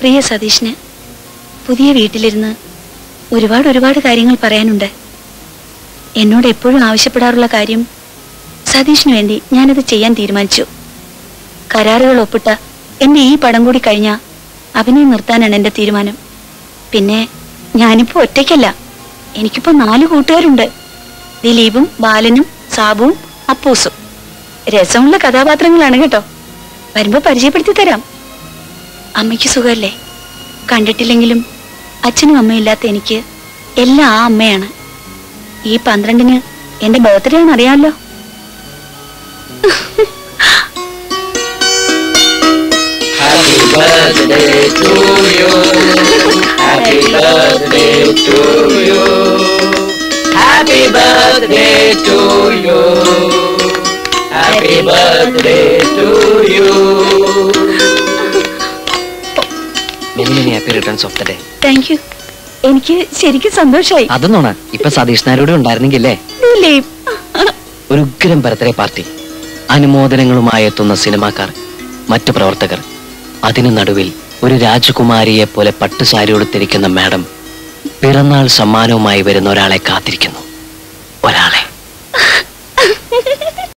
പ്രിയ സതീഷിന് പുതിയ വീട്ടിലിരുന്ന് ഒരുപാട് ഒരുപാട് കാര്യങ്ങൾ പറയാനുണ്ട്. എന്നോട് എപ്പോഴും ആവശ്യപ്പെടാറുള്ള കാര്യം സതീഷിന് വേണ്ടി ഞാനത് ചെയ്യാൻ തീരുമാനിച്ചു. കരാറുകൾ ഒപ്പിട്ട എന്റെ ഈ പടം കൂടി കഴിഞ്ഞാ അഭിനയം നിർത്താനാണ് എന്റെ തീരുമാനം. പിന്നെ ഞാനിപ്പോ ഒറ്റയ്ക്കല്ല. എനിക്കിപ്പോ നാല് കൂട്ടുകാരുണ്ട്. ദിലീപും ബാലനും സാബുവും അപ്പൂസും. രസമുള്ള കഥാപാത്രങ്ങളാണ് കേട്ടോ. വരുമ്പോ പരിചയപ്പെടുത്തി തരാം. അമ്മയ്ക്ക് സുഖമല്ലേ കണ്ടിട്ടില്ലെങ്കിലും അച്ഛനും അമ്മയും ഇല്ലാത്ത എനിക്ക് എല്ലാം ആ അമ്മയാണ്. ഈ പന്ത്രണ്ടിന് എന്റെ ബർത്ത്ഡേ ആണ് അറിയാമല്ലോ. Happy birthday to you. Many happy returns of the day thank you എനിക്ക് ശരിക്കും സന്തോഷായി. അതൊന്നാണ് ഇപ്പൊ സതീഷ് നായരോട് ഉണ്ടായിരുന്നെങ്കിലേ ഒരു ഉഗ്രം ബർത്ത്ഡേ പാർട്ടി. അനുമോദനങ്ങളുമായി എത്തുന്ന സിനിമാക്കാർ മറ്റു പ്രവർത്തകർ അതിനു നടുവിൽ ഒരു രാജകുമാരിയെ പോലെ പട്ടുസാരി ഉടുത്തിരിക്കുന്ന മാഡം പിറന്നാൾ സമ്മാനവുമായി വരുന്ന ഒരാളെ കാത്തിരിക്കുന്നു. ഒരാളെ.